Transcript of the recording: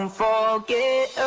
Don't forget.